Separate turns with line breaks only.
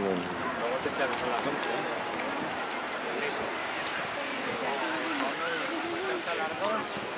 Luego te echamos a las 11. ¿eh?